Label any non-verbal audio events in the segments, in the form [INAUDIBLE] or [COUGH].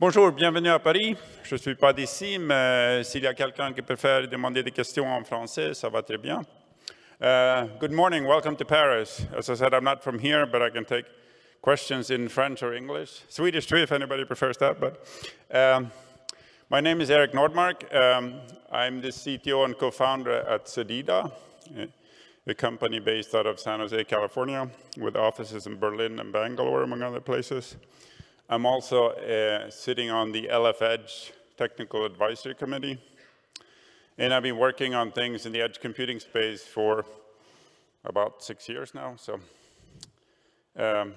Bonjour, bienvenue à Paris. Je ne suis pas d'ici, mais s'il y a quelqu'un qui préfère demander des questions en français, ça va très bien. Uh, good morning, welcome to Paris. As I said, I'm not from here, but I can take questions in French or English. Swedish too, if anybody prefers that. But um, my name is Erik Nordmark. Um, I'm the CTO and co-founder at ZEDEDA, a company based out of San Jose, California, with offices in Berlin and Bangalore, among other places. I'm also uh, sitting on the LF Edge Technical Advisory Committee. And I've been working on things in the edge computing space for about six years now. So, um,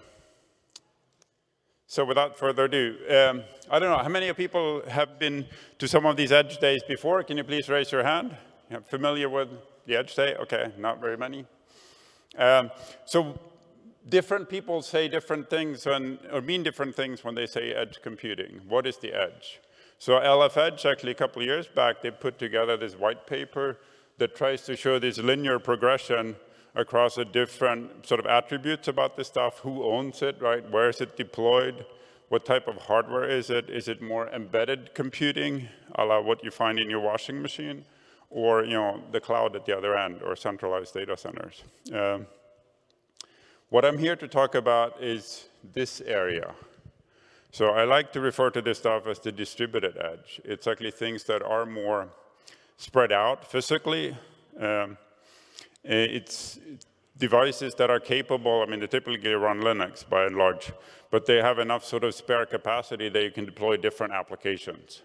so without further ado, um, I don't know, how many of people have been to some of these edge days before? Can you please raise your hand? You familiar with the edge day? Okay, not very many. Um, so different people say different things when, or mean different things when they say edge computing. What is the edge? So LF Edge, actually a couple of years back, they put together this white paper that tries to show this linear progression across the different sort of attributes about the stuff, who owns it, right? Where is it deployed? What type of hardware is it? Is it more embedded computing, a la what you find in your washing machine? Or, you know, the cloud at the other end, or centralized data centers? Um, what I'm here to talk about is this area. So I like to refer to this stuff as the distributed edge. It's actually things that are more spread out physically. Um, it's devices that are capable, I mean, they typically run Linux by and large, but they have enough sort of spare capacity that you can deploy different applications,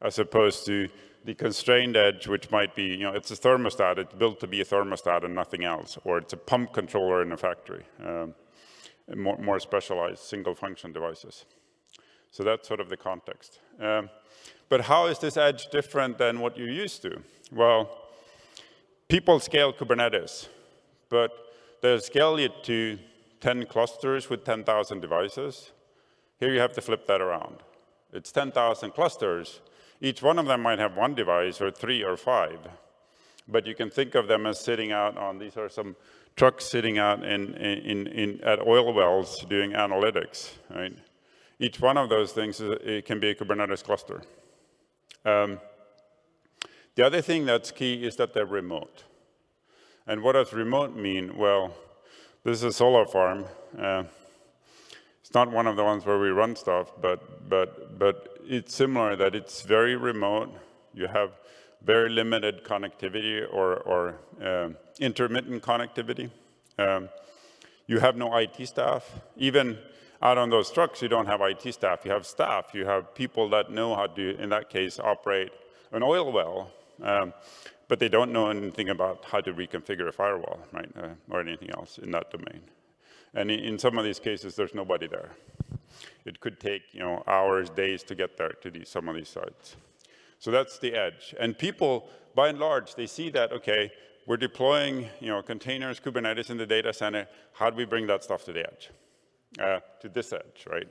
as opposed to the constrained edge, which might be, you know, it's a thermostat, it's built to be a thermostat and nothing else, or it's a pump controller in a factory, um, more, more, specialized single function devices. So that's sort of the context. Um, but how is this edge different than what you're used to? Well, people scale Kubernetes, but they scale it to 10 clusters with 10,000 devices. Here you have to flip that around. It's 10,000 clusters, each one of them might have one device or three or five, but you can think of them as sitting out on, these are some trucks sitting out in, in, in, at oil wells doing analytics, right? Each one of those things is, can be a Kubernetes cluster. Um, the other thing that's key is that they're remote. And what does remote mean? Well, this is a solar farm. Uh, it's not one of the ones where we run stuff, but, but, but it's similar that it's very remote. You have very limited connectivity or, or uh, intermittent connectivity. Um, you have no IT staff. Even out on those trucks, you don't have IT staff. You have staff. You have people that know how to, in that case, operate an oil well. Um, but they don't know anything about how to reconfigure a firewall, right, uh, or anything else in that domain. And in some of these cases, there's nobody there. It could take you know, hours, days to get there to these, some of these sites. So that's the edge. And people, by and large, they see that, okay, we're deploying you know, containers, Kubernetes in the data center. How do we bring that stuff to the edge? Uh, to this edge, right?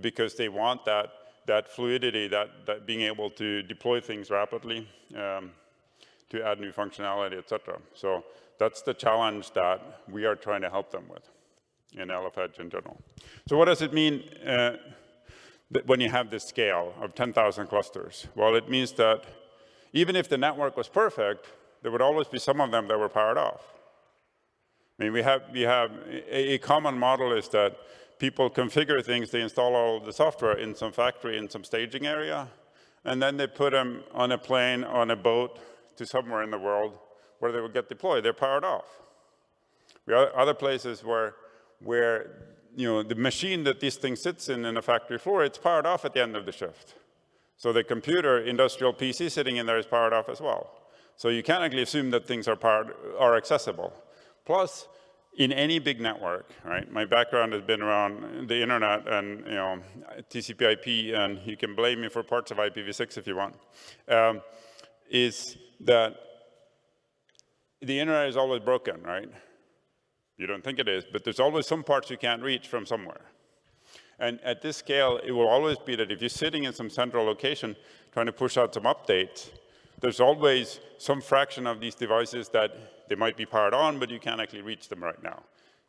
Because they want that, that fluidity, that, that being able to deploy things rapidly, um, to add new functionality, et cetera. So that's the challenge that we are trying to help them with in LF in general. So what does it mean uh, when you have this scale of 10,000 clusters? Well, it means that even if the network was perfect, there would always be some of them that were powered off. I mean, we have, we have a, a common model is that people configure things, they install all the software in some factory, in some staging area, and then they put them on a plane, on a boat, to somewhere in the world where they would get deployed. They're powered off. We have other places where where you know, the machine that this thing sits in in a factory floor, it's powered off at the end of the shift. So the computer, industrial PC sitting in there is powered off as well. So you can't actually assume that things are, powered, are accessible. Plus, in any big network, right? My background has been around the internet and you know TCP/IP, and you can blame me for parts of IPv6 if you want. Um, is that the internet is always broken, right? You don't think it is, but there's always some parts you can't reach from somewhere. And at this scale, it will always be that if you're sitting in some central location trying to push out some updates, there's always some fraction of these devices that they might be powered on, but you can't actually reach them right now.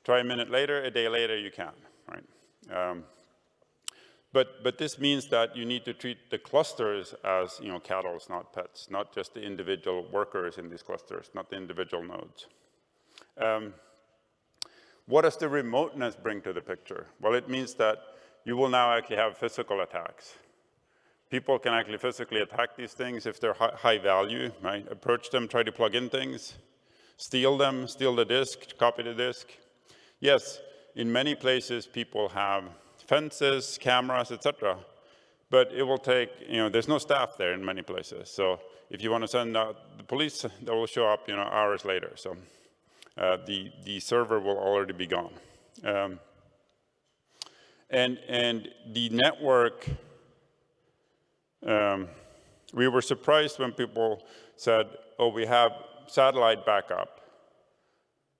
Try a minute later, a day later, you can, right? Um, But, but this means that you need to treat the clusters as you know, cattle, not pets, not just the individual workers in these clusters, not the individual nodes. Um, what does the remoteness bring to the picture? Well, it means that you will now actually have physical attacks. People can actually physically attack these things if they're high value, right? Approach them, try to plug in things, steal them, steal the disk, copy the disk. Yes, in many places people have fences, cameras, etc. But it will take, you know, there's no staff there in many places. So if you want to send out the police, they will show up, you know, hours later. So the, the server will already be gone. Um, and, and the network, um, we were surprised when people said, oh, we have satellite backup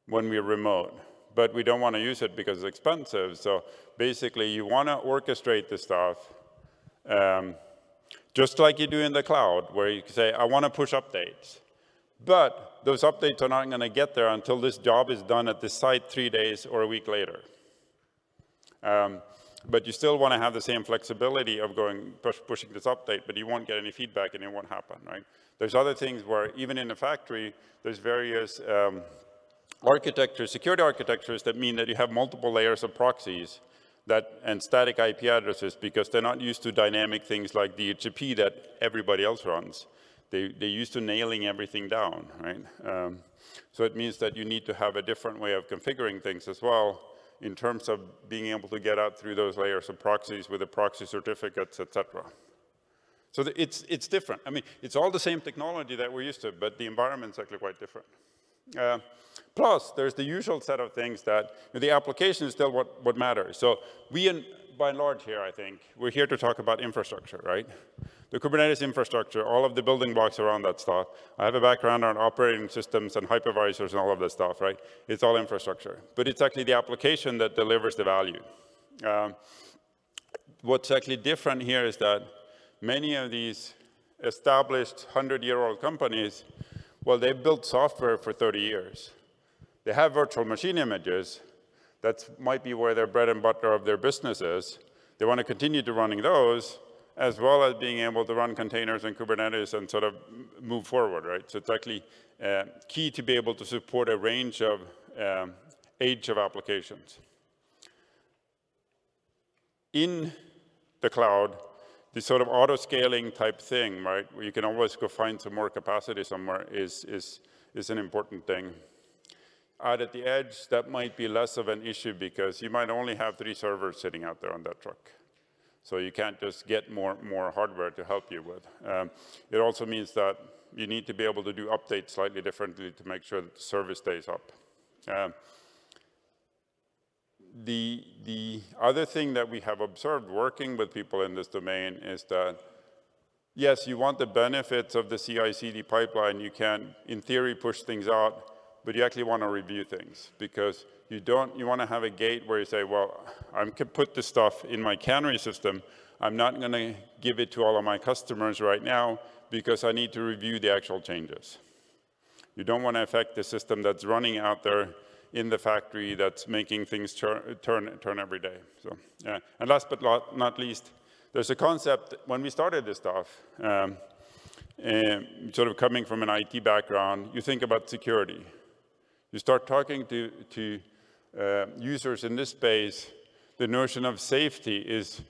when we're remote, but we don't want to use it because it's expensive. So basically, you want to orchestrate the stuff um, just like you do in the cloud, where you say, I want to push updates. But those updates are not going to get there until this job is done at the site three days or a week later. Um, but you still want to have the same flexibility of going push, pushing this update, but you won't get any feedback and it won't happen, right? There's other things where even in a factory, there's various um, architectures, security architectures that mean that you have multiple layers of proxies that, and static IP addresses because they're not used to dynamic things like DHCP that everybody else runs. They, they're used to nailing everything down, right? Um, so it means that you need to have a different way of configuring things as well in terms of being able to get out through those layers of proxies with the proxy certificates, etc. So it's, it's different. I mean, it's all the same technology that we're used to, but the environment's actually quite different. Uh, plus, there's the usual set of things that you know, the application is still what, what matters. So we, in, by and large here, I think, we're here to talk about infrastructure, right? the Kubernetes infrastructure, all of the building blocks around that stuff. I have a background on operating systems and hypervisors and all of that stuff, right? It's all infrastructure. But it's actually the application that delivers the value. Um, what's actually different here is that many of these established 100-year-old companies, well, they've built software for 30 years. They have virtual machine images. That might be where their bread and butter of their business is. They want to continue to running those, as well as being able to run containers in Kubernetes and sort of move forward, right? So it's actually uh, key to be able to support a range of um, age of applications. In the cloud, the sort of auto-scaling type thing, right, where you can always go find some more capacity somewhere is, is, is an important thing. Out at the edge, that might be less of an issue because you might only have three servers sitting out there on that truck. So you can't just get more, more hardware to help you with. Um, it also means that you need to be able to do updates slightly differently to make sure that the service stays up. Um, the, the other thing that we have observed working with people in this domain is that, yes, you want the benefits of the CI-CD pipeline. You can, in theory, push things out, but you actually want to review things because you don't, you want to have a gate where you say, well, I can put this stuff in my canary system. I'm not going to give it to all of my customers right now because I need to review the actual changes. You don't want to affect the system that's running out there in the factory that's making things turn, turn, turn every day. So, yeah. And last but not least, there's a concept, when we started this stuff, um, sort of coming from an IT background, you think about security. You start talking to, to uh, users in this space, the notion of safety is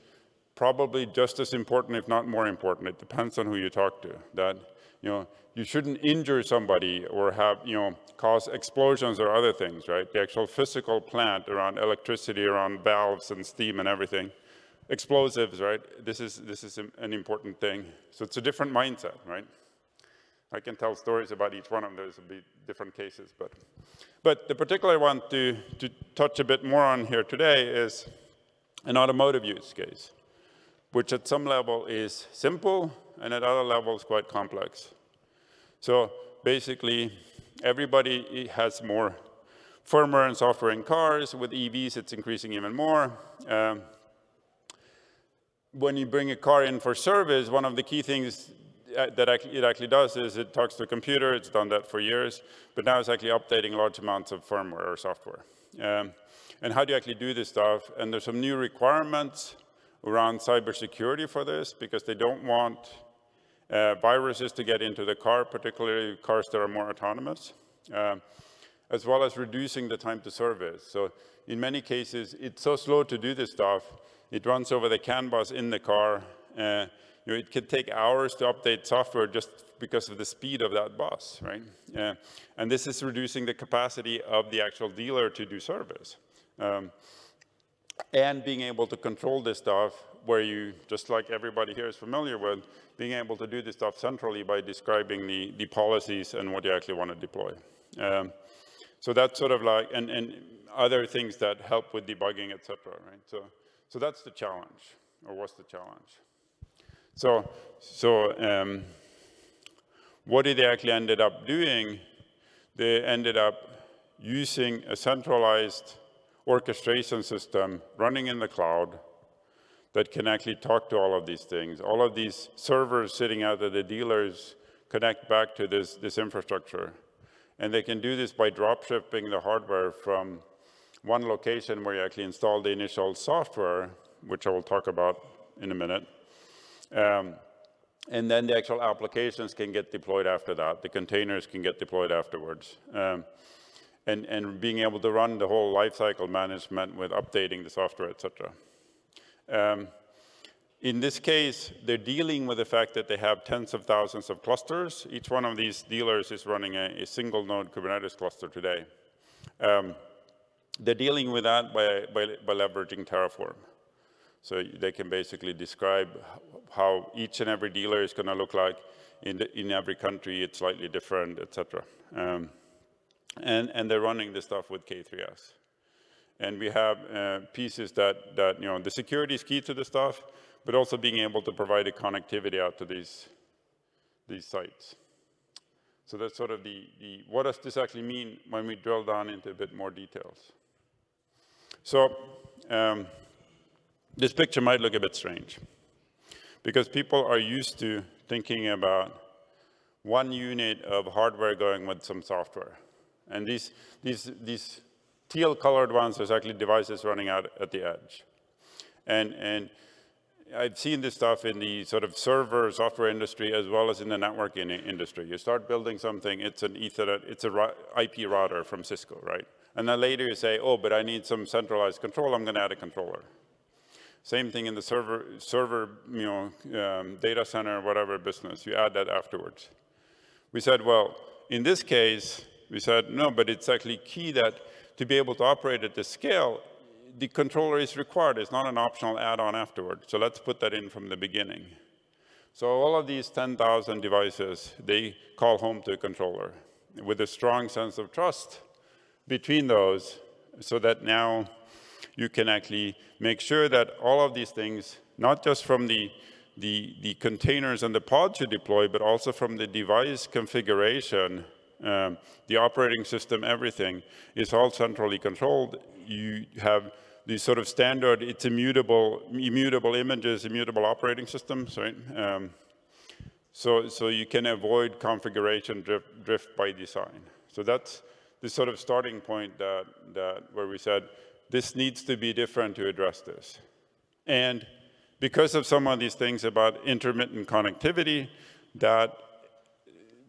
probably just as important, if not more important. It depends on who you talk to. That you know, you shouldn't injure somebody or have, you know, cause explosions or other things, right? The actual physical plant around electricity, around valves and steam and everything. Explosives, right? This is, this is an important thing. So it's a different mindset, right? I can tell stories about each one of those, will be different cases. But, but the particular one to, to touch a bit more on here today is an automotive use case, which at some level is simple and at other levels quite complex. So basically, everybody has more firmware and software in cars. With EVs, it's increasing even more. Um, when you bring a car in for service, one of the key things that it actually does is it talks to a computer. It's done that for years, but now it's actually updating large amounts of firmware or software. Um, and how do you actually do this stuff? And there's some new requirements around cybersecurity for this because they don't want uh, viruses to get into the car, particularly cars that are more autonomous, uh, as well as reducing the time to service. So in many cases, it's so slow to do this stuff, it runs over the CAN bus in the car. Uh, you know, it can take hours to update software just because of the speed of that bus, right? And this is reducing the capacity of the actual dealer to do service. Um, and being able to control this stuff where you, just like everybody here is familiar with, being able to do this stuff centrally by describing the, the policies and what you actually want to deploy. Um, so that's sort of like, and, and other things that help with debugging, et cetera, right? So, so that's the challenge, or what's the challenge? So, so um, what did they actually ended up doing? They ended up using a centralized orchestration system running in the cloud that can actually talk to all of these things. All of these servers sitting out at the dealers connect back to this, this infrastructure. And they can do this by drop shipping the hardware from one location where you actually install the initial software, which I will talk about in a minute. Um, and then the actual applications can get deployed after that. The containers can get deployed afterwards. Um, and, and being able to run the whole lifecycle management with updating the software, et cetera. Um, in this case, they're dealing with the fact that they have tens of thousands of clusters. Each one of these dealers is running a, a single node Kubernetes cluster today. Um, they're dealing with that by, by, by, leveraging Terraform. So they can basically describe how each and every dealer is going to look like in, the, in every country. It's slightly different, etc. Um, and, and they're running this stuff with K3S. And we have uh, pieces that, that, you know, the security is key to the stuff, but also being able to provide a connectivity out to these, these sites. So that's sort of the, the, what does this actually mean when we drill down into a bit more details? So um, this picture might look a bit strange because people are used to thinking about one unit of hardware going with some software. And these, these, these teal colored ones is actually devices running out at the edge. And, and I've seen this stuff in the sort of server software industry as well as in the networking industry. You start building something, it's an Ethernet, it's a IP router from Cisco, right? And then later you say, oh, but I need some centralized control, I'm gonna add a controller. Same thing in the server, server you know, um, data center, whatever business, you add that afterwards. We said, well, in this case, we said, no, but it's actually key that to be able to operate at this scale, the controller is required. It's not an optional add-on afterward. So let's put that in from the beginning. So all of these 10,000 devices, they call home to a controller with a strong sense of trust between those so that now you can actually make sure that all of these things, not just from the, the, the containers and the pods you deploy, but also from the device configuration um, the operating system, everything is all centrally controlled. You have these sort of standard, it's immutable, immutable images, immutable operating systems, right? Um, so, so you can avoid configuration drift, drift by design. So that's the sort of starting point that, that where we said, this needs to be different to address this. And because of some of these things about intermittent connectivity, that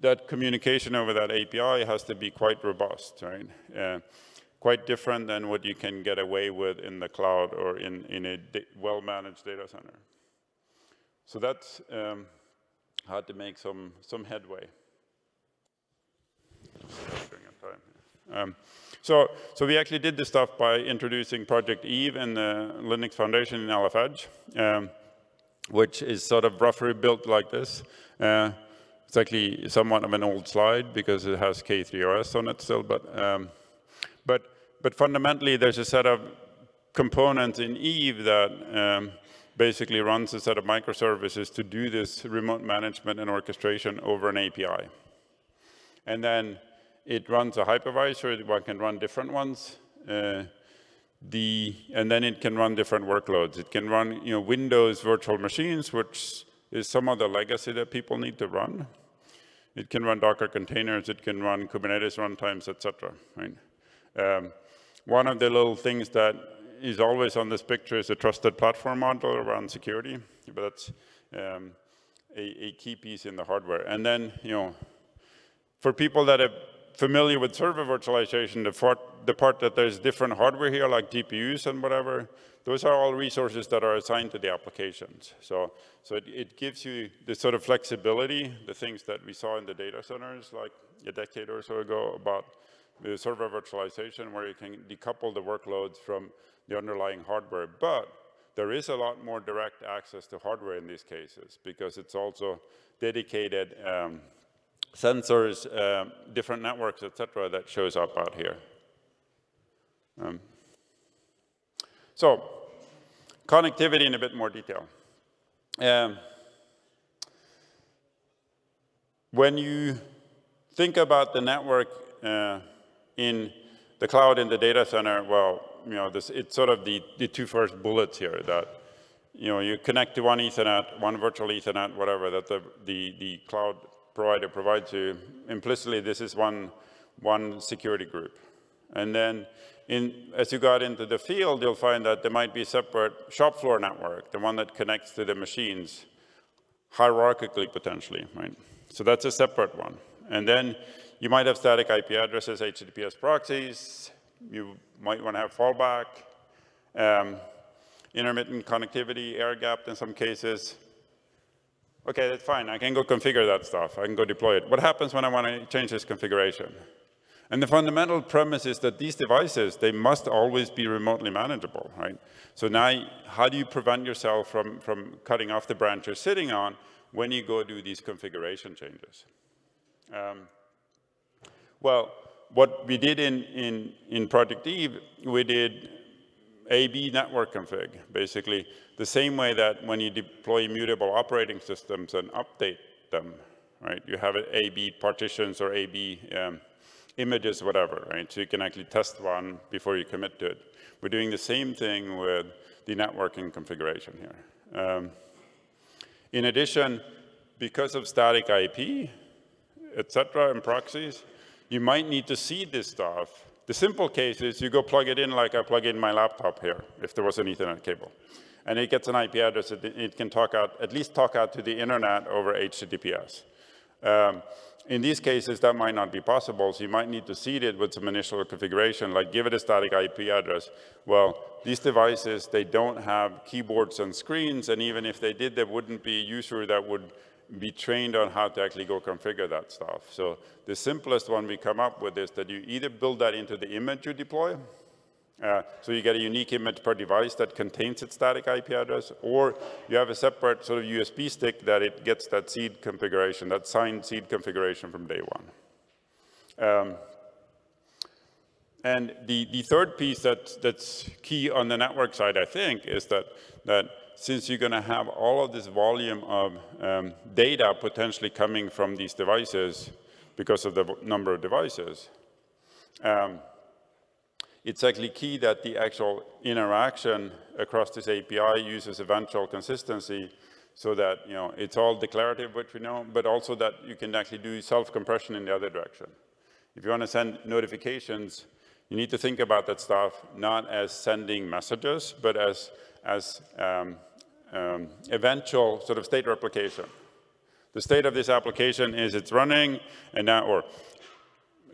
that communication over that API has to be quite robust, right? Uh, quite different than what you can get away with in the cloud or in, in a well-managed data center. So that's um, had to make some, some headway. Um, so, so we actually did this stuff by introducing Project Eve and the Linux Foundation in LF Edge, um, which is sort of roughly built like this. Uh, it's actually somewhat of an old slide because it has K3OS on it still, but, um, but, but fundamentally there's a set of components in Eve that um, basically runs a set of microservices to do this remote management and orchestration over an API. And then it runs a hypervisor, one can run different ones. Uh, the, and then it can run different workloads. It can run you know, Windows virtual machines, which is some of the legacy that people need to run. It can run Docker containers, it can run Kubernetes runtimes, etc. Right? Um, one of the little things that is always on this picture is a trusted platform module around security, but that's um, a, a, key piece in the hardware. And then, you know, for people that are familiar with server virtualization, the part, the part that there's different hardware here, like GPUs and whatever, those are all resources that are assigned to the applications. So, so it, it gives you the sort of flexibility, the things that we saw in the data centers like a decade or so ago about the server virtualization where you can decouple the workloads from the underlying hardware. But there is a lot more direct access to hardware in these cases because it's also dedicated um, sensors, uh, different networks, etc., that shows up out here. Um, so, connectivity in a bit more detail. Um, when you think about the network uh, in the cloud in the data center, well, you know, this, it's sort of the, the two first bullets here that, you know, you connect to one Ethernet, one virtual Ethernet, whatever, that the, the, the cloud provider provides you. Implicitly, this is one, one security group. And then in, as you got into the field, you'll find that there might be separate shop floor network, the one that connects to the machines, hierarchically potentially, right? So that's a separate one. And then you might have static IP addresses, HTTPS proxies. You might want to have fallback, um, intermittent connectivity, air gapped in some cases. Okay, that's fine. I can go configure that stuff. I can go deploy it. What happens when I want to change this configuration? And the fundamental premise is that these devices, they must always be remotely manageable, right? So now, how do you prevent yourself from, from cutting off the branch you're sitting on when you go do these configuration changes? Um, well, what we did in, in, in Project Eve, we did AB network config, basically the same way that when you deploy mutable operating systems and update them, right? You have AB partitions or AB um, images, whatever, right? So you can actually test one before you commit to it. We're doing the same thing with the networking configuration here. Um, in addition, because of static IP, et cetera, and proxies, you might need to see this stuff the simple case is you go plug it in like I plug in my laptop here, if there was an Ethernet cable. And it gets an IP address, it, it can talk out, at least talk out to the internet over HTTPS. Um, in these cases, that might not be possible, so you might need to seed it with some initial configuration, like give it a static IP address. Well, these devices, they don't have keyboards and screens, and even if they did, there wouldn't be a user that would be trained on how to actually go configure that stuff. So the simplest one we come up with is that you either build that into the image you deploy, uh, so you get a unique image per device that contains its static IP address, or you have a separate sort of USB stick that it gets that seed configuration, that signed seed configuration from day one. Um, and the, the third piece that, that's key on the network side, I think, is that, that since you're going to have all of this volume of um, data potentially coming from these devices because of the number of devices, um, it's actually key that the actual interaction across this API uses eventual consistency so that you know it's all declarative, which we know, but also that you can actually do self-compression in the other direction. If you want to send notifications, you need to think about that stuff not as sending messages, but as as um, um, eventual sort of state replication. The state of this application is it's running, and now, or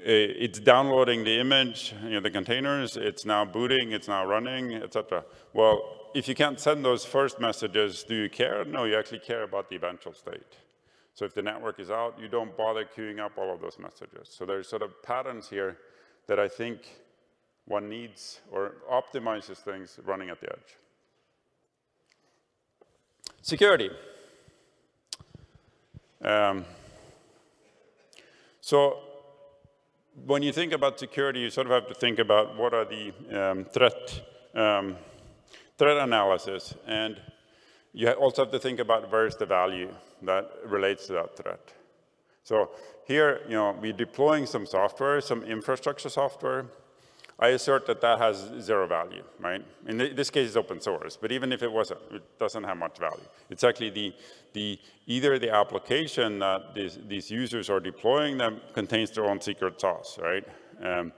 it's downloading the image, you know, the containers, it's now booting, it's now running, etc. Well, if you can't send those first messages, do you care? No, you actually care about the eventual state. So if the network is out, you don't bother queuing up all of those messages. So there's sort of patterns here that I think one needs or optimizes things running at the edge. Security. Um, so when you think about security, you sort of have to think about what are the um, threat, um, threat analysis. And you also have to think about where's the value that relates to that threat. So here, you know, we're deploying some software, some infrastructure software, I assert that that has zero value, right? In this case, it's open source, but even if it wasn't, it doesn't have much value. It's actually the, the either the application that these, these users are deploying them contains their own secret sauce, right? Um,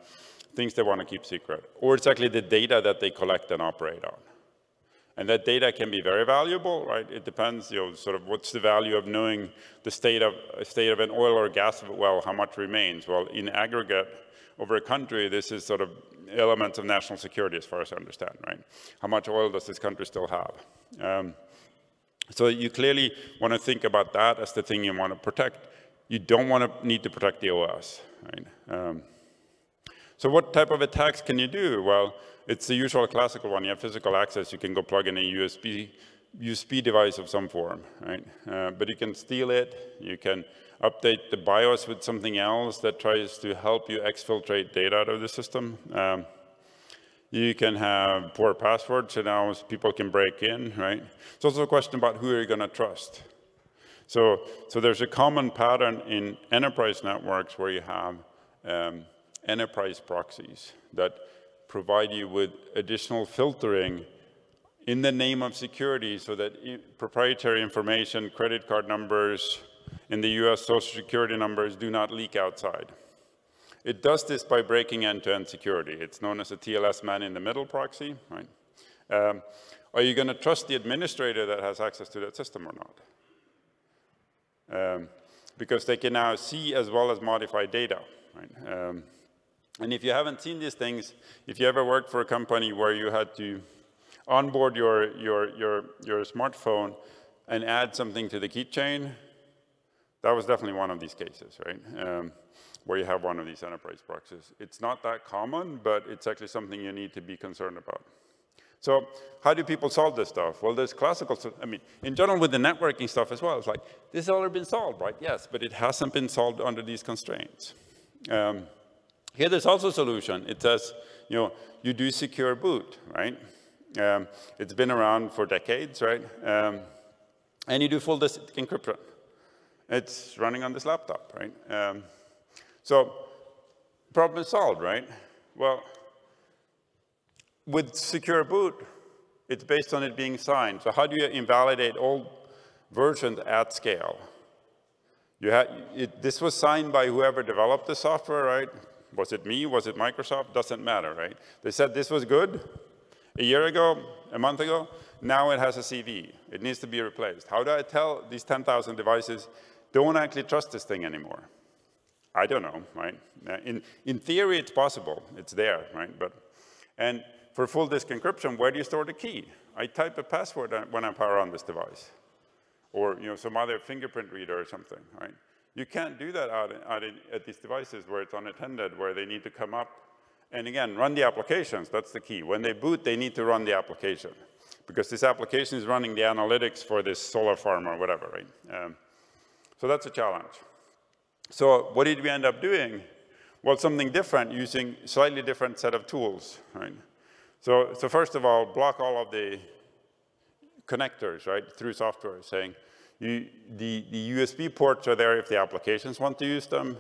things they want to keep secret, or it's actually the data that they collect and operate on. And that data can be very valuable, right? It depends, you know, sort of what's the value of knowing the state of, state of an oil or gas well, how much remains? Well, in aggregate, over a country, this is sort of elements of national security as far as I understand, right? How much oil does this country still have? Um, so you clearly want to think about that as the thing you want to protect. You don't want to need to protect the OS, right? Um, so what type of attacks can you do? Well, it's the usual classical one. You have physical access. You can go plug in a USB, USB device of some form, right? Uh, but you can steal it. You can update the BIOS with something else that tries to help you exfiltrate data out of the system. Um, you can have poor passwords, so now people can break in, right? It's also a question about who are you going to trust. So, so there's a common pattern in enterprise networks where you have um, enterprise proxies that provide you with additional filtering in the name of security so that proprietary information, credit card numbers, in the US social security numbers do not leak outside. It does this by breaking end-to-end -end security. It's known as a TLS man-in-the-middle proxy, right? Um, are you going to trust the administrator that has access to that system or not? Um, because they can now see as well as modify data, right? Um, and if you haven't seen these things, if you ever worked for a company where you had to onboard your, your, your, your smartphone and add something to the keychain, that was definitely one of these cases, right? Um, where you have one of these enterprise proxies. It's not that common, but it's actually something you need to be concerned about. So how do people solve this stuff? Well, there's classical, I mean, in general with the networking stuff as well, it's like, this has already been solved, right? Yes, but it hasn't been solved under these constraints. Um, here there's also a solution. It says, you know, you do secure boot, right? Um, it's been around for decades, right? Um, and you do full disk encryption. It's running on this laptop, right? Um, so problem solved, right? Well, with secure boot, it's based on it being signed. So how do you invalidate old versions at scale? You had, it, this was signed by whoever developed the software, right? Was it me? Was it Microsoft? Doesn't matter, right? They said this was good a year ago, a month ago. Now it has a CVE. It needs to be replaced. How do I tell these 10,000 devices don't actually trust this thing anymore? I don't know, right? In, in theory, it's possible. It's there, right? But, and for full disk encryption, where do you store the key? I type a password when I power on this device. Or you know, some other fingerprint reader or something, right? You can't do that out, out in, at these devices where it's unattended, where they need to come up and again, run the applications, that's the key. When they boot, they need to run the application because this application is running the analytics for this solar farm or whatever, right? Um, so that's a challenge. So what did we end up doing? Well, something different using slightly different set of tools, right? So, so first of all, block all of the connectors, right, through software, saying, you, the, the USB ports are there if the applications want to use them,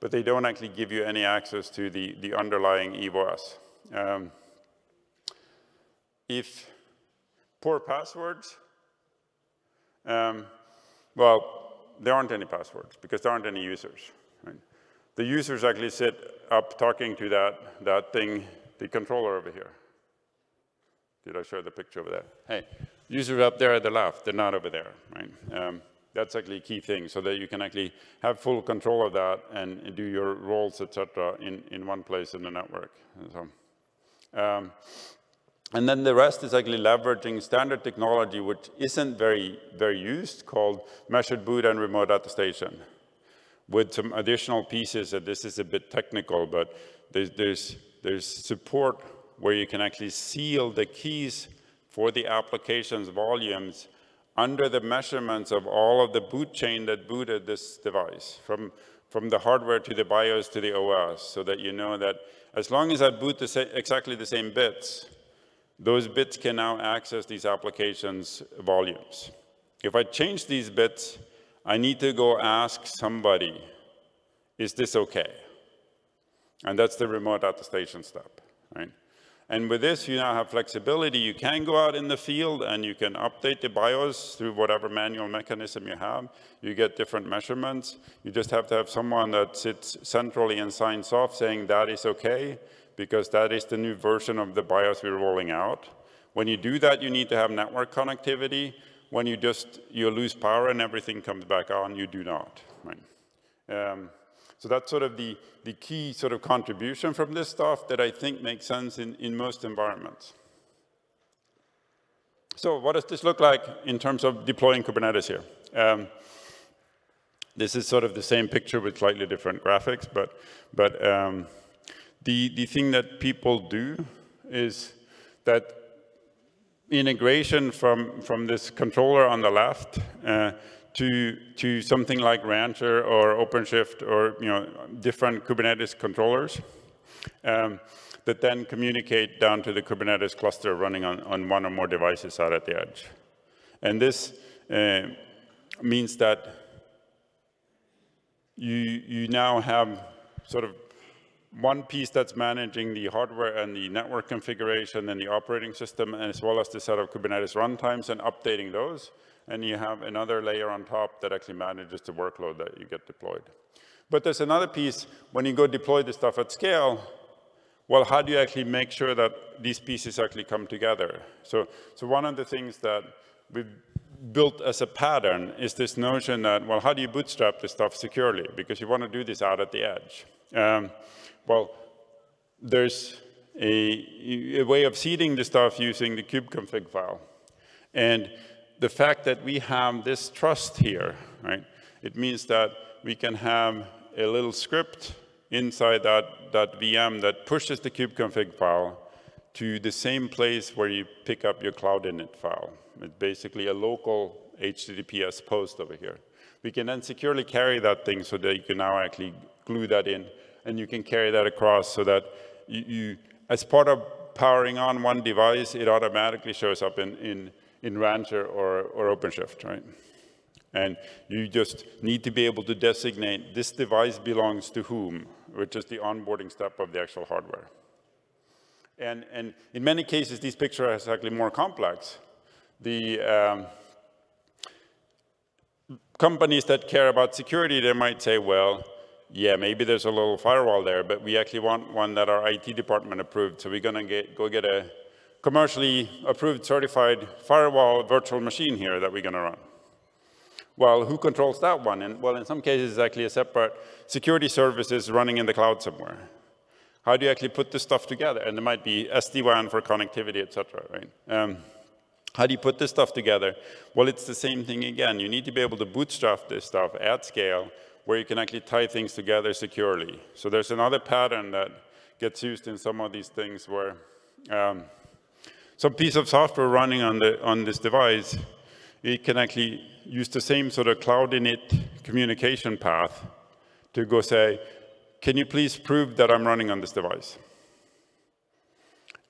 but they don't actually give you any access to the, the underlying EVE-OS. Um, if poor passwords, um, well, there aren't any passwords because there aren't any users. Right? The users actually sit up talking to that, that thing, the controller over here. Did I show the picture over there? Hey, users up there at the left, they're not over there, right? Um, that's actually a key thing, so that you can actually have full control of that and do your roles, etc., in, in one place in the network. So, um, and then the rest is actually leveraging standard technology, which isn't very, very used, called measured boot and remote attestation, with some additional pieces, and this is a bit technical, but there's, there's, there's support where you can actually seal the keys for the application's volumes under the measurements of all of the boot chain that booted this device, from, from the hardware to the BIOS to the OS, so that you know that as long as I boot the exactly the same bits, those bits can now access these applications' volumes. If I change these bits, I need to go ask somebody, is this okay? And that's the remote attestation step, right? And with this, you now have flexibility. You can go out in the field and you can update the BIOS through whatever manual mechanism you have. You get different measurements. You just have to have someone that sits centrally and signs off saying that is okay. Because that is the new version of the BIOS we're rolling out. When you do that, you need to have network connectivity. When you just, you lose power and everything comes back on, you do not, right? Um, so that's sort of the, the key sort of contribution from this stuff that I think makes sense in, in most environments. So what does this look like in terms of deploying Kubernetes here? Um, this is sort of the same picture with slightly different graphics, but, but um, the, the thing that people do is that integration from, from this controller on the left uh, to, to something like Rancher or OpenShift or you know, different Kubernetes controllers um, that then communicate down to the Kubernetes cluster running on, on one or more devices out at the edge. And this uh, means that you, you now have sort of one piece that's managing the hardware and the network configuration and the operating system, as well as the set of Kubernetes runtimes and updating those. And you have another layer on top that actually manages the workload that you get deployed. But there's another piece, when you go deploy the stuff at scale, well, how do you actually make sure that these pieces actually come together? So, so one of the things that we've built as a pattern is this notion that, well, how do you bootstrap this stuff securely? Because you want to do this out at the edge. Um, well, there's a, a, way of seeding the stuff using the kubeconfig file. And the fact that we have this trust here, right, it means that we can have a little script inside that, that VM that pushes the kubeconfig file to the same place where you pick up your cloud init file. It's basically a local HTTPS post over here. We can then securely carry that thing so that you can now actually glue that in and you can carry that across so that you, you, as part of powering on one device, it automatically shows up in, in, in Rancher or, or OpenShift, right? And you just need to be able to designate this device belongs to whom, which is the onboarding step of the actual hardware. And, and in many cases, these pictures are actually more complex. The um, companies that care about security, they might say, well, yeah, maybe there's a little firewall there, but we actually want one that our IT department approved. So we're going to go get a commercially approved certified firewall virtual machine here that we're going to run. Well, who controls that one? And well, in some cases, it's actually a separate security services running in the cloud somewhere. How do you actually put this stuff together? And there might be SD-WAN for connectivity, et cetera, right? Um, how do you put this stuff together? Well, it's the same thing again. You need to be able to bootstrap this stuff at scale where you can actually tie things together securely. So there's another pattern that gets used in some of these things where um, some piece of software running on, the, on this device, it can actually use the same sort of cloud init communication path to go say, can you please prove that I'm running on this device?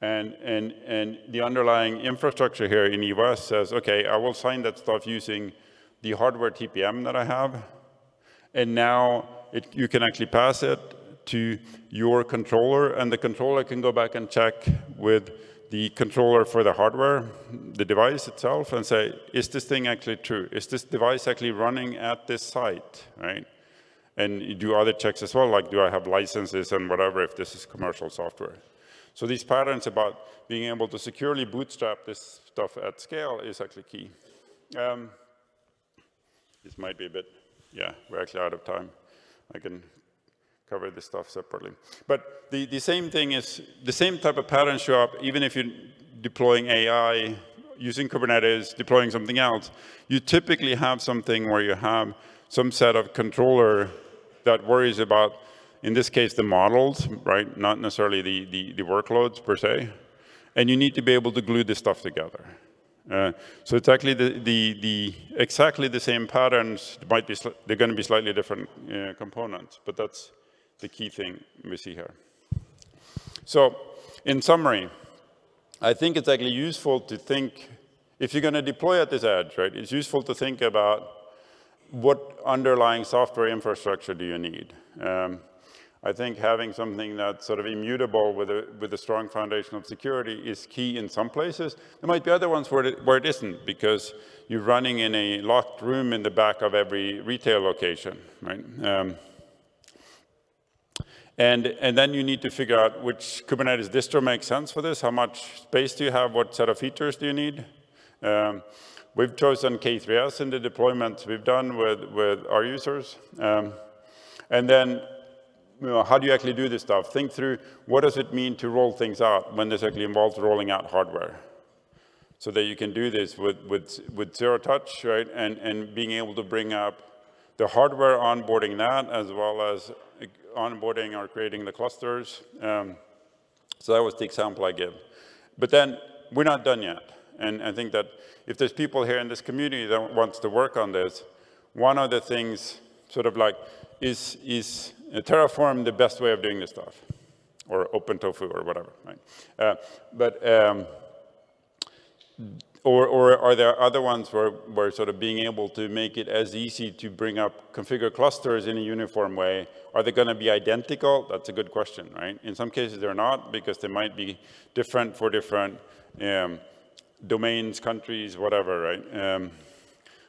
And, and, and the underlying infrastructure here in EVE-OS says, okay, I will sign that stuff using the hardware TPM that I have, and now it, you can actually pass it to your controller, and the controller can go back and check with the controller for the hardware, the device itself, and say, is this thing actually true? Is this device actually running at this site, right? And you do other checks as well, like do I have licenses and whatever if this is commercial software. So these patterns about being able to securely bootstrap this stuff at scale is actually key. Um, this might be a bit yeah, we're actually out of time. I can cover this stuff separately. But the, the same thing is, the same type of patterns show up even if you're deploying AI, using Kubernetes, deploying something else. You typically have something where you have some set of controller that worries about, in this case, the models, right? Not necessarily the, the, the workloads per se. And you need to be able to glue this stuff together. Uh, so actually the, the, the, exactly the same patterns, might be they're going to be slightly different uh, components, but that's the key thing we see here. So in summary, I think it's actually useful to think, if you're going to deploy at this edge, right, it's useful to think about what underlying software infrastructure do you need. Um, I think having something that's sort of immutable with a, with a strong foundation of security is key in some places. There might be other ones where it, where it isn't because you're running in a locked room in the back of every retail location, right? Um, And, and then you need to figure out which Kubernetes distro makes sense for this. How much space do you have? What set of features do you need? Um, we've chosen K3S in the deployments we've done with, with our users. Um, and then you know, how do you actually do this stuff? Think through what does it mean to roll things out when this actually involves rolling out hardware. So that you can do this with, with, with zero touch, right? And, and being able to bring up the hardware onboarding that as well as onboarding or creating the clusters. Um, so that was the example I give. But then we're not done yet. And I think that if there's people here in this community that wants to work on this, one of the things sort of like is, is Terraform the best way of doing this stuff? Or OpenTofu or whatever, right? Uh, but, um, or, or are there other ones where, where sort of being able to make it as easy to bring up configure clusters in a uniform way, are they going to be identical? That's a good question, right? In some cases they're not because they might be different for different um, domains, countries, whatever, right? Um,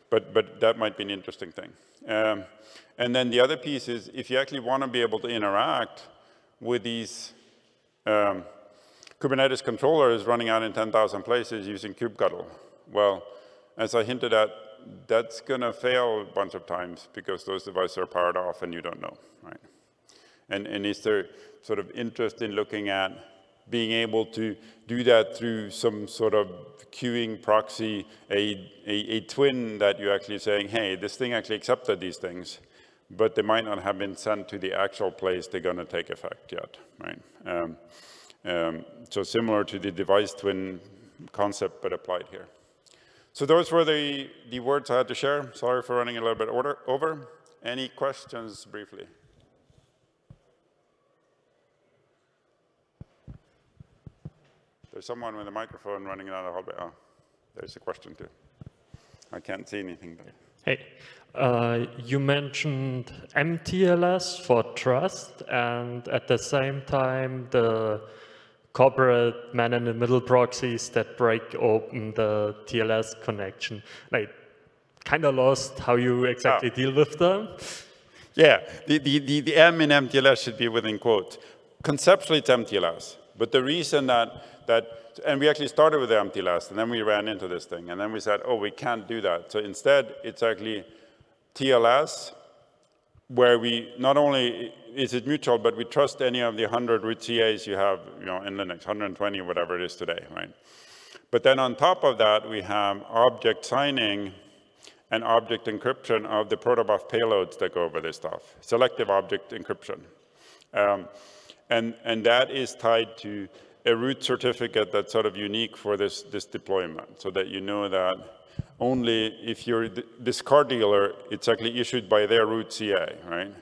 but, but that might be an interesting thing. Um, and then the other piece is if you actually want to be able to interact with these um, Kubernetes controllers running out in 10,000 places using kubectl. Well, as I hinted at, that's going to fail a bunch of times because those devices are powered off and you don't know, right? And, and is there sort of interest in looking at being able to do that through some sort of queuing proxy, a, a, a, twin that you're actually saying, hey, this thing actually accepted these things, but they might not have been sent to the actual place they're going to take effect yet, right? Um, um, so similar to the device twin concept, but applied here. So those were the, the words I had to share. Sorry for running a little bit order, over. Any questions briefly? There's someone with a microphone running around the hallway. Oh, there's a question too. I can't see anything. But... Hey, uh, you mentioned MTLS for trust, and at the same time, the corporate man-in-the-middle proxies that break open the TLS connection. Like, kind of lost how you exactly oh. deal with them. Yeah, the, the, the, the M in MTLS should be within quotes. Conceptually, it's MTLS. But the reason that, that, and we actually started with the MTLS, and then we ran into this thing, and then we said, oh, we can't do that. So instead, it's actually TLS, where we not only is it mutual, but we trust any of the 100 root CAs you have you know, in Linux, 120, whatever it is today, right? But then on top of that, we have object signing and object encryption of the protobuf payloads that go over this stuff, selective object encryption. Um, and, and that is tied to a root certificate that's sort of unique for this, this deployment, so that you know that only if you're this car dealer, it's actually issued by their root CA, right?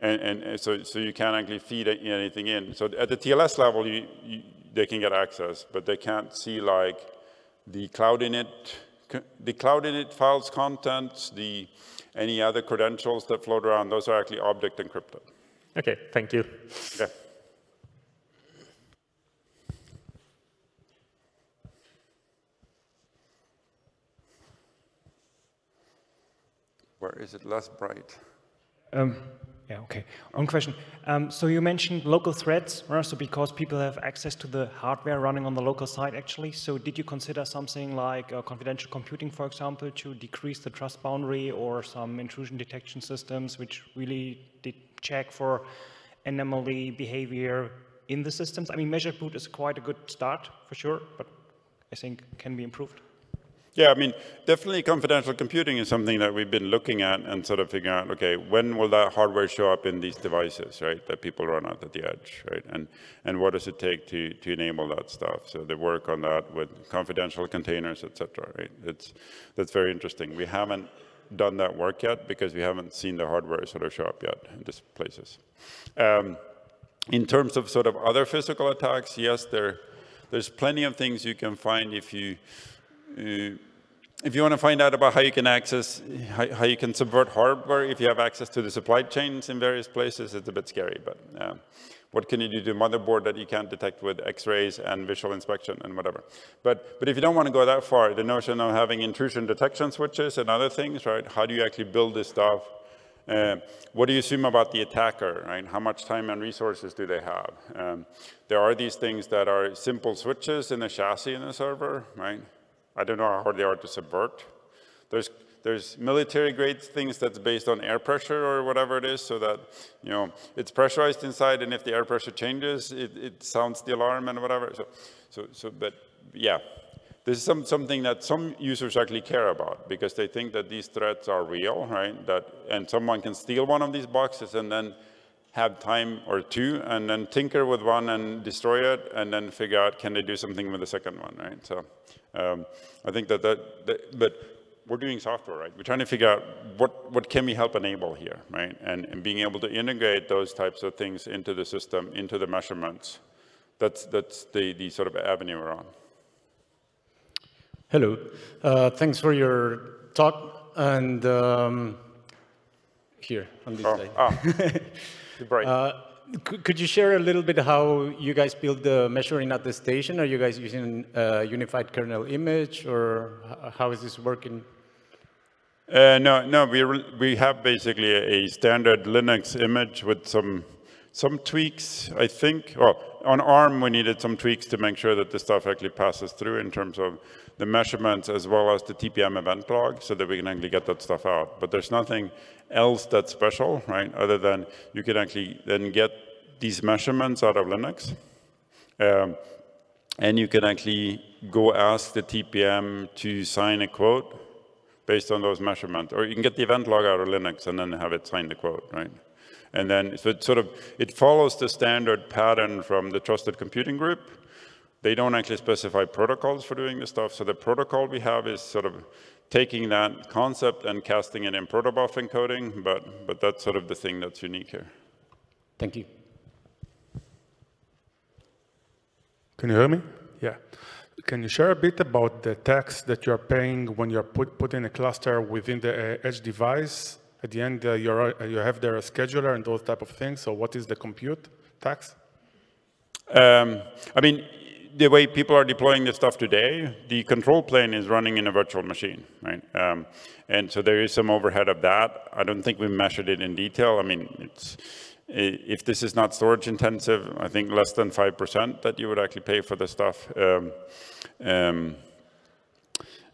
And, and, so, so you can't actually feed anything in. So at the TLS level, you, you, they can get access, but they can't see like the cloud init, the cloud init files contents, the any other credentials that float around. Those are actually object encrypted. Okay, thank you. Okay. Where is it less bright? Um, yeah, okay. One question. Um, so you mentioned local threads, right? so because people have access to the hardware running on the local side, actually. So did you consider something like uh, confidential computing, for example, to decrease the trust boundary or some intrusion detection systems which really did check for anomaly behavior in the systems? I mean, measured boot is quite a good start, for sure, but I think can be improved. Yeah, I mean, definitely confidential computing is something that we've been looking at and sort of figuring out, okay, when will that hardware show up in these devices, right, that people run out at the edge, right? And, and what does it take to, to enable that stuff? So the work on that with confidential containers, et cetera, right? It's, that's very interesting. We haven't done that work yet because we haven't seen the hardware sort of show up yet in these places. Um, in terms of sort of other physical attacks, yes, there, there's plenty of things you can find if you if you want to find out about how you can access, how, how, you can subvert hardware if you have access to the supply chains in various places, it's a bit scary. But uh, what can you do to motherboard that you can't detect with X-rays and visual inspection and whatever? But, but if you don't want to go that far, the notion of having intrusion detection switches and other things, right? How do you actually build this stuff Uh, what do you assume about the attacker, right? How much time and resources do they have? Um, there are these things that are simple switches in the chassis in the server, right? I don't know how hard they are to subvert. There's there's military grade things that's based on air pressure or whatever it is so that, you know, it's pressurized inside and if the air pressure changes, it, it sounds the alarm and whatever. So, so, so, but yeah, this is some, something that some users actually care about because they think that these threats are real, right? That, and someone can steal one of these boxes and then have time or two and then tinker with one and destroy it and then figure out can they do something with the second one, right? So um, I think that, that, that but we're doing software, right? We're trying to figure out what, what can we help enable here, right? And, and being able to integrate those types of things into the system, into the measurements. That's, that's the, the sort of avenue we're on. Hello. Uh, thanks for your talk. And um, here on this oh, slide. [LAUGHS] Bright. uh, could you share a little bit how you guys build the measuring attestation? Are you guys using a unified kernel image or how is this working? Uh, no, no, we, we have basically a, standard Linux image with some, some tweaks, I think. Well, on ARM, we needed some tweaks to make sure that the stuff actually passes through in terms of the measurements as well as the TPM event log so that we can actually get that stuff out. But there's nothing else that's special, right, other than you can actually then get these measurements out of Linux. Um, and you can actually go ask the TPM to sign a quote based on those measurements. Or you can get the event log out of Linux and then have it sign the quote, right? And then so it sort of, it follows the standard pattern from the trusted computing group. They don't actually specify protocols for doing this stuff. So the protocol we have is sort of taking that concept and casting it in protobuf encoding, but, but that's sort of the thing that's unique here. Thank you. Can you hear me? Yeah. Can you share a bit about the tax that you're paying when you're put, putting a cluster within the uh, edge device? At the end, uh, uh, you have there a scheduler and those type of things. So what is the compute tax? Um, I mean, the way people are deploying this stuff today, the control plane is running in a virtual machine, right? Um, and so there is some overhead of that. I don't think we measured it in detail. I mean, if this is not storage intensive, I think less than 5% that you would actually pay for the stuff. Um, um,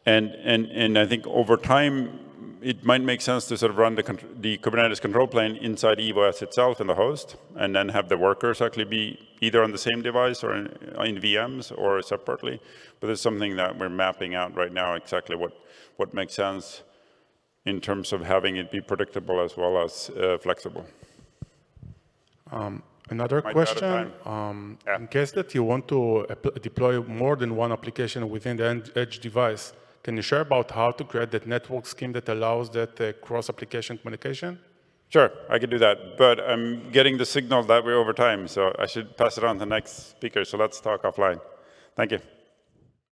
and, and, and I think over time, it might make sense to sort of run the, the Kubernetes control plane inside EVE-OS itself in the host, and then have the workers actually be either on the same device or in, in VMs or separately. But it's something that we're mapping out right now, exactly what, what makes sense in terms of having it be predictable as well as uh, flexible. Um, another question, um, yeah. in case that you want to deploy more than one application within the edge device, can you share about how to create that network scheme that allows that uh, cross-application communication? Sure, I can do that, but I'm getting the signal that way over time, so I should pass it on to the next speaker, so let's talk offline. Thank you.